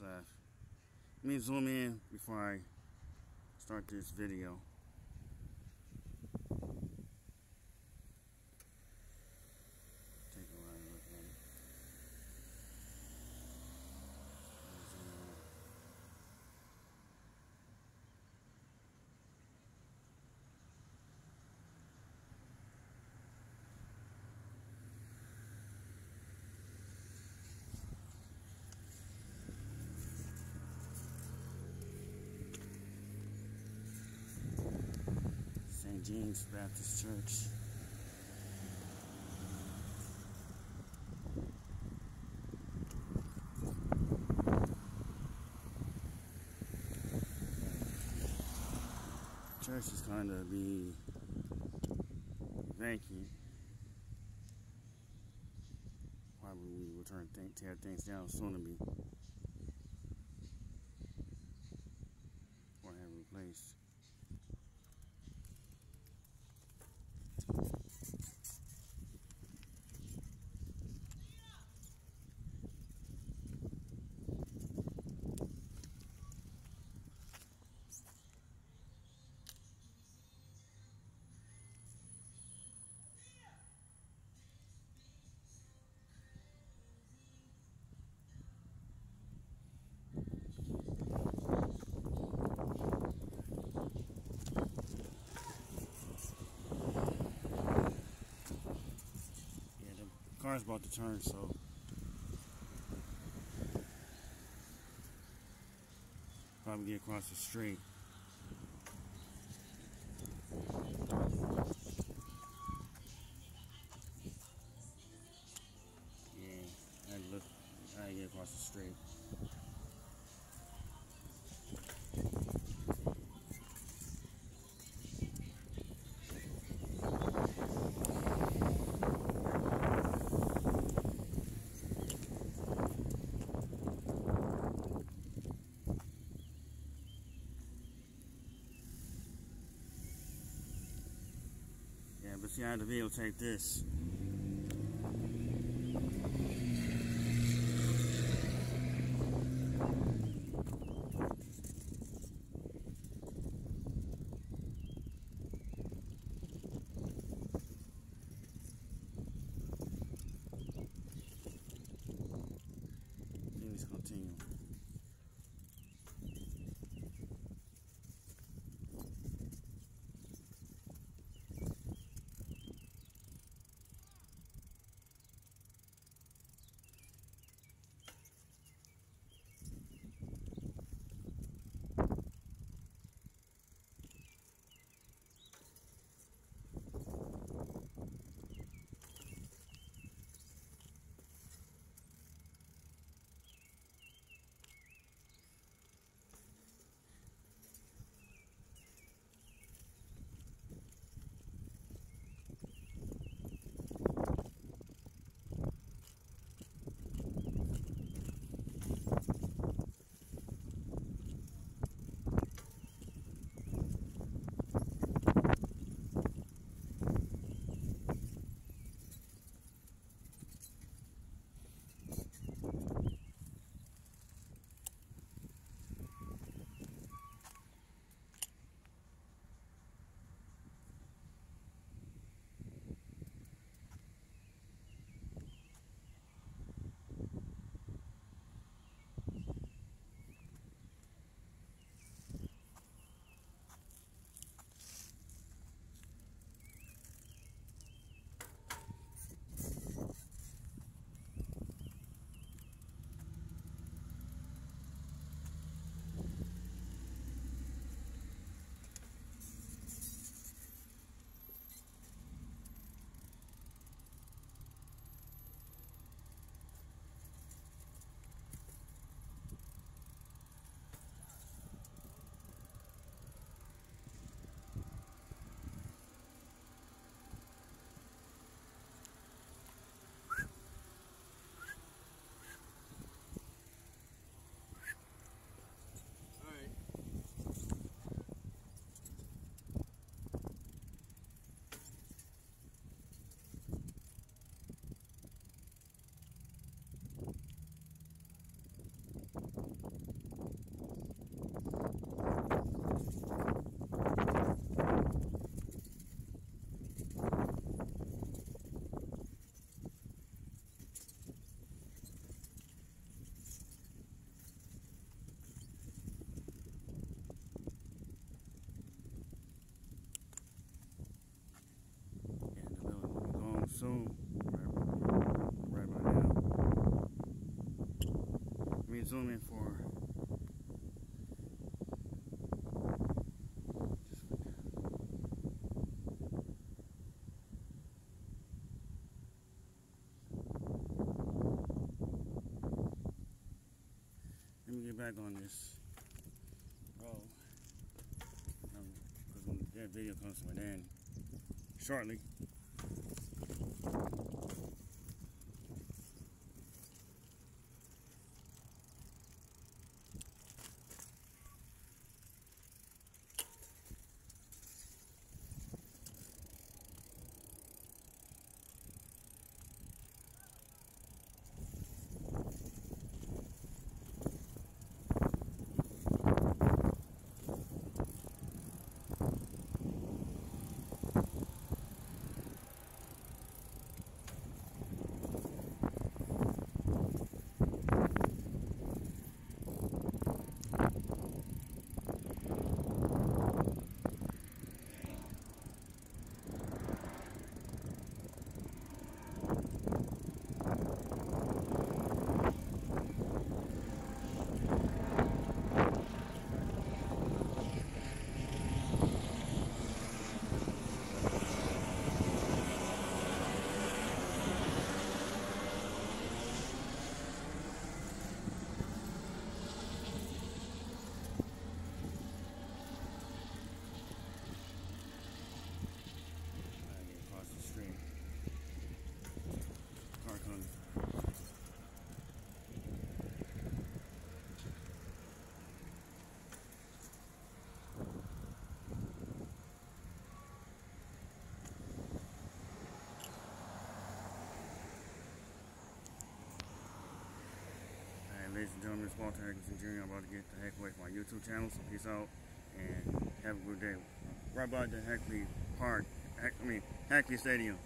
Let me zoom in before I start this video. Take a ride look at it. Zoom in. James Baptist Church. Church is kind of be vacant. Probably we will turn th- tear things down soon to be or have replaced. Yeah, the car's about to turn, so. Probably get across the street. Yeah, I look, I get across the street. I had to videotape this. Please continue. Zoom in for Let me get back on this roll. Because um, that video comes to an end shortly. I get across the street. Car comes. Alright, ladies and gentlemen, it's Walter Atkinson Jr. I'm about to get the heck away from my YouTube channel, so peace out and have a good day. Right by the Hackley Park, I mean, Hackley Stadium.